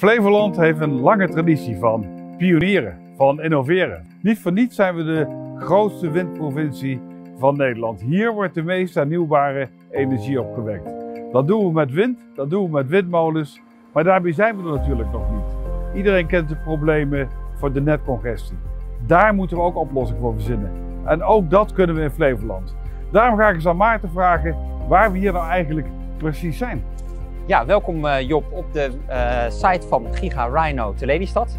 Flevoland heeft een lange traditie van pionieren, van innoveren. Niet voor niets zijn we de grootste windprovincie van Nederland. Hier wordt de meeste hernieuwbare energie opgewekt. Dat doen we met wind, dat doen we met windmolens, maar daarbij zijn we er natuurlijk nog niet. Iedereen kent de problemen voor de netcongestie. Daar moeten we ook oplossingen voor verzinnen. En ook dat kunnen we in Flevoland. Daarom ga ik eens aan Maarten vragen waar we hier nou eigenlijk precies zijn. Ja, welkom uh, Job op de uh, site van Giga Rhino te Lelystad.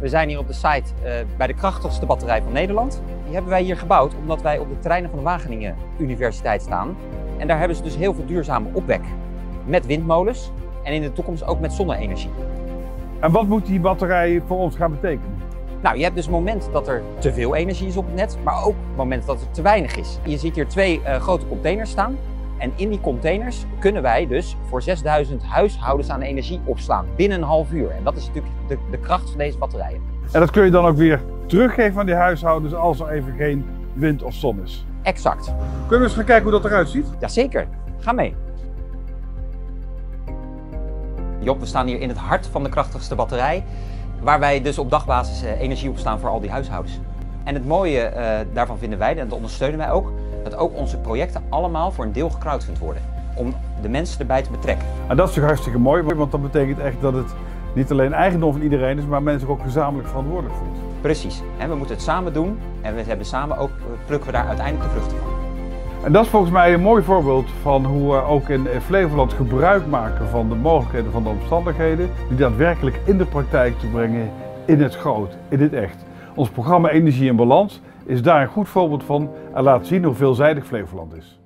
We zijn hier op de site uh, bij de krachtigste batterij van Nederland. Die hebben wij hier gebouwd omdat wij op de terreinen van de Wageningen Universiteit staan. En daar hebben ze dus heel veel duurzame opwek met windmolens en in de toekomst ook met zonne-energie. En wat moet die batterij voor ons gaan betekenen? Nou, je hebt dus moment dat er te veel energie is op het net, maar ook moment dat er te weinig is. Je ziet hier twee uh, grote containers staan. En in die containers kunnen wij dus voor 6000 huishoudens aan energie opslaan binnen een half uur. En dat is natuurlijk de, de kracht van deze batterijen. En dat kun je dan ook weer teruggeven aan die huishoudens als er even geen wind of zon is? Exact. Kunnen we eens gaan kijken hoe dat eruit ziet? Jazeker, ga mee. Job, we staan hier in het hart van de krachtigste batterij, waar wij dus op dagbasis eh, energie opslaan voor al die huishoudens. En het mooie uh, daarvan vinden wij, en dat ondersteunen wij ook, dat ook onze projecten allemaal voor een deel gecrowdfund worden. Om de mensen erbij te betrekken. En dat is toch hartstikke mooi, want dat betekent echt dat het niet alleen eigendom van iedereen is, maar mensen ook gezamenlijk verantwoordelijk voelt. Precies. En we moeten het samen doen en we hebben samen ook, plukken we daar uiteindelijk de vruchten van. En dat is volgens mij een mooi voorbeeld van hoe we ook in Flevoland gebruik maken van de mogelijkheden van de omstandigheden, die daadwerkelijk in de praktijk te brengen in het groot, in het echt. Ons programma Energie in Balans is daar een goed voorbeeld van en laat zien hoe veelzijdig Flevoland is.